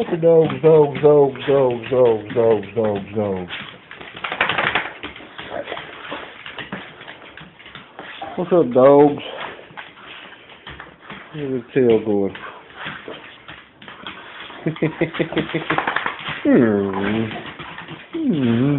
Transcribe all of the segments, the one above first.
Look at those, those, those, those, those, those, those. What's up, dogs? Here's the tail going. hmm. Hmm.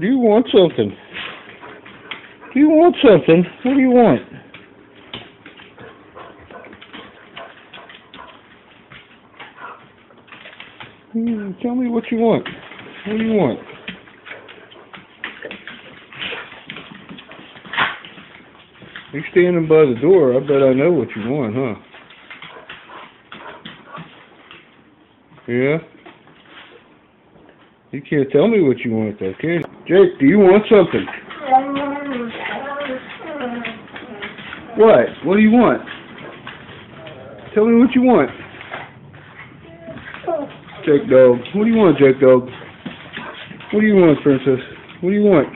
Do you want something? Do you want something? What do you want? Hmm, tell me what you want. What do you want? You're standing by the door. I bet I know what you want, huh? Yeah? You can't tell me what you want though, can you? Jake, do you want something? What? What do you want? Tell me what you want. Jake dog. What do you want, Jake dog? What do you want, princess? What do you want?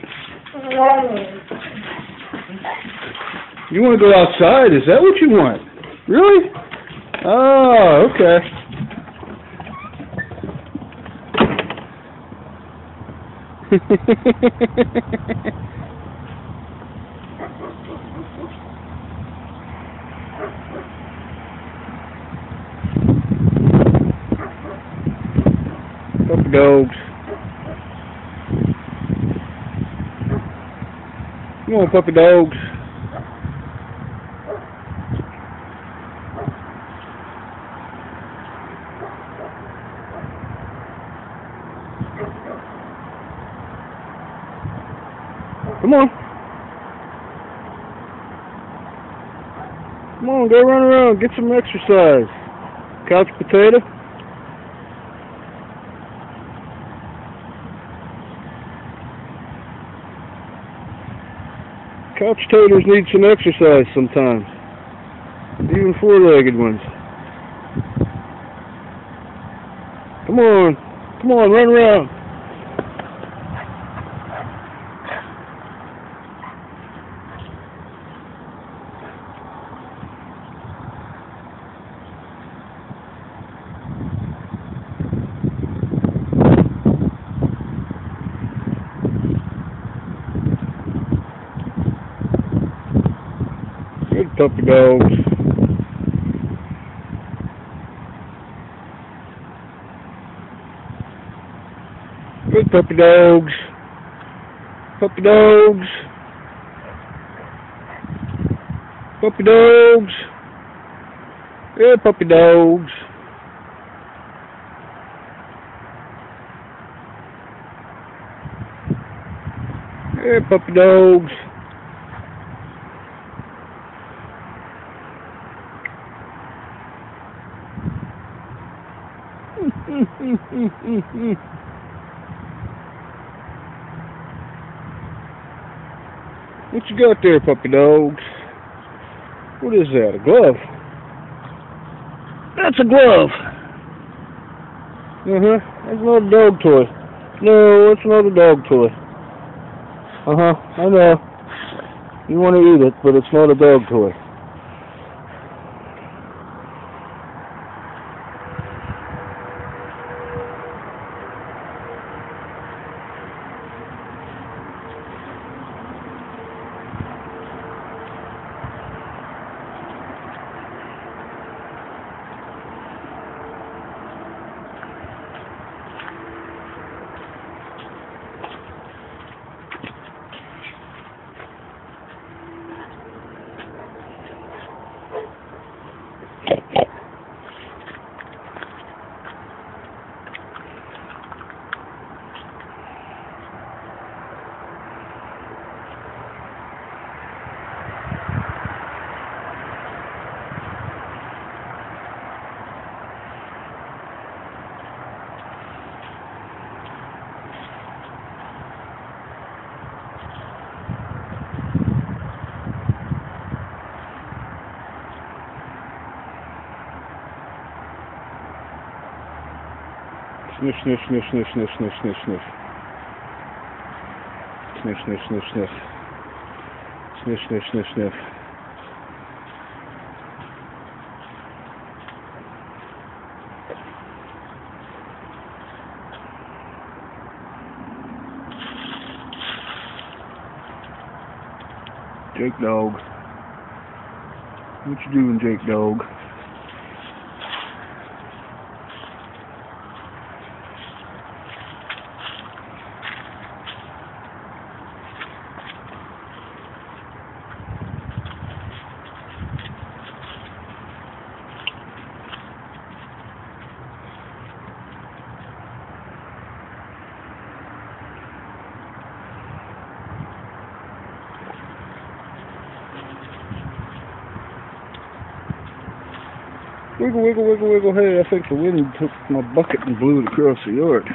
You want to go outside? Is that what you want? Really? Oh, okay. Puppy dogs. Come on, puppy dogs. Come on. Come on, go run around, get some exercise. Couch potato. Couch taters need some exercise sometimes. Even four-legged ones. Come on. Come on, run around. Good puppy dogs. Good puppy dogs. Puppy dogs. Puppy dogs. Yeah, puppy dogs. Yeah, puppy dogs. What you got there, puppy dogs? What is that? A glove? That's a glove. Uh huh. That's not a dog toy. No, it's not a dog toy. Uh huh. I know. You want to eat it, but it's not a dog toy. Sniff, sniff, sniff, sniff, sniff, sniff, sniff, sniff. Sniff, sniff, sniff, sniff. Sniff, sniff, sniff, sniff. Jake Dog. What you doing, Jake Dog? Wiggle, wiggle, wiggle, wiggle. Hey, I think the wind took my bucket and blew it across the yard.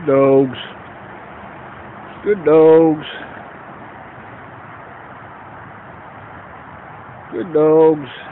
Good dogs. Good dogs. Good dogs.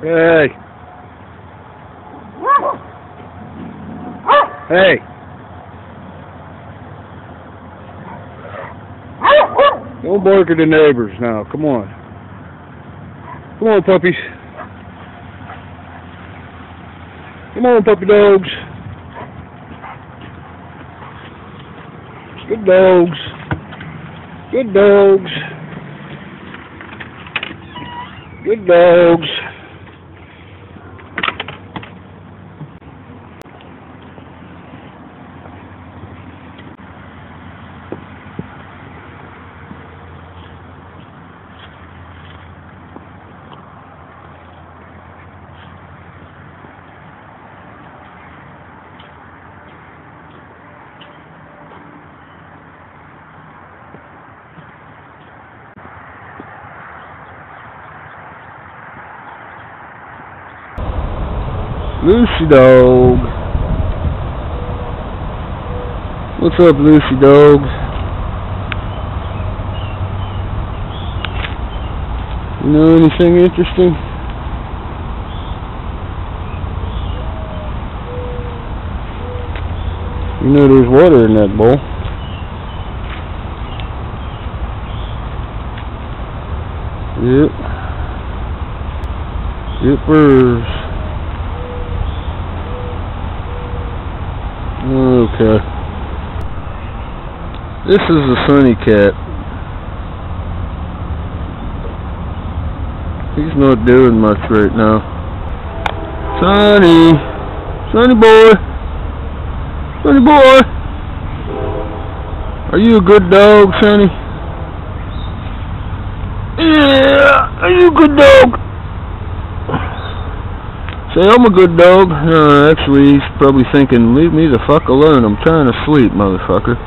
Hey. Hey. Don't bark at the neighbors now. Come on. Come on, puppies. Come on, puppy dogs. Good dogs. Good dogs. Good dogs. Lucy Dog. What's up, Lucy Dog? You know anything interesting? You know there's water in that bowl. Yep. Yippers. Okay. This is a sunny cat. He's not doing much right now. Sonny! Sonny boy! Sonny boy! Are you a good dog, Sonny? Yeah! Are you a good dog? Say, I'm a good dog. Uh, actually, he's probably thinking, leave me the fuck alone. I'm trying to sleep, motherfucker.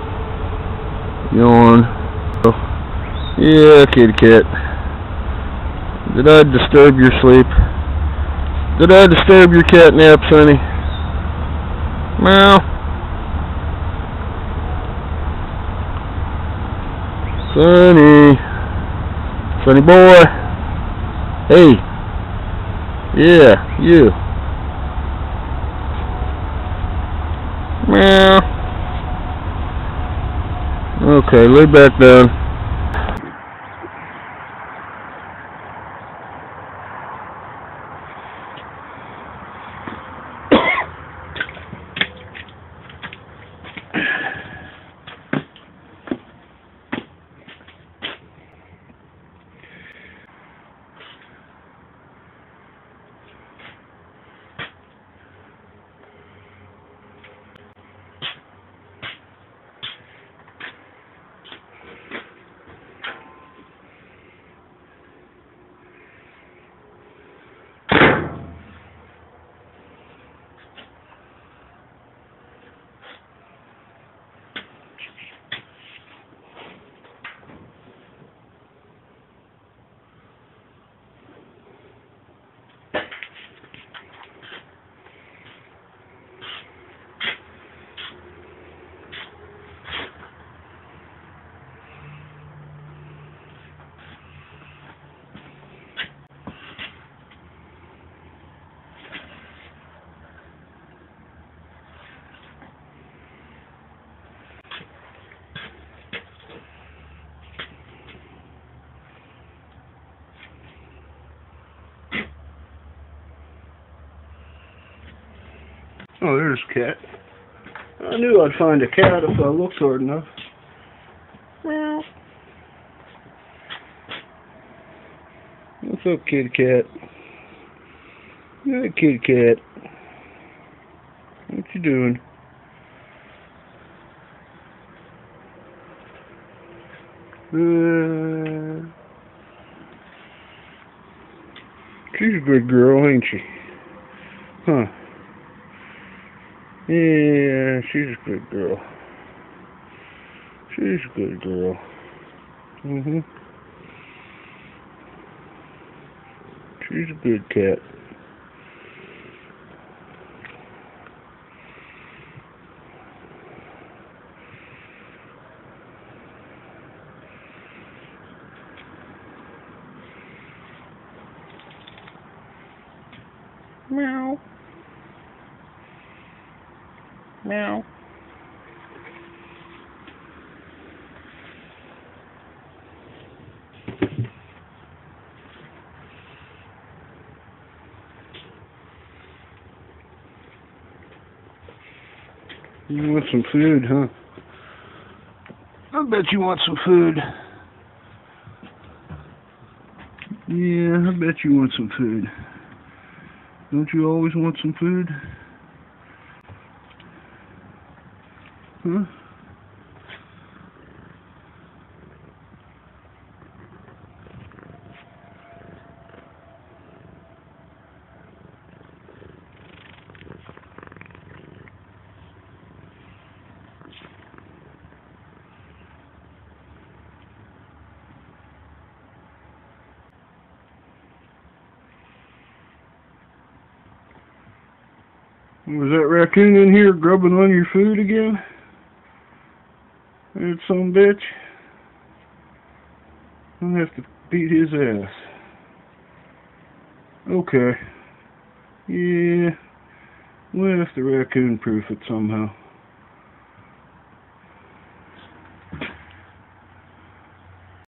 Yawn. Oh. Yeah, kitty cat. Did I disturb your sleep? Did I disturb your cat nap, Sonny? Meow. Sonny. Sonny boy. Hey. Yeah, you. Meow. Okay, lay back down. Oh, there's a cat. I knew I'd find a cat if I looked hard enough. Meow. What's up, kitty cat? Hey, kitty cat. What you doing? Uh, she's a good girl, ain't she? Huh. Yeah, she's a good girl. She's a good girl. Mhm. She's a good cat. Meow. Meow. You want some food, huh? I bet you want some food. Yeah, I bet you want some food. Don't you always want some food? Huh? Was that raccoon in here grubbing on your food again? That some bitch. I'll have to beat his ass. Okay. Yeah. We'll have to raccoon proof it somehow.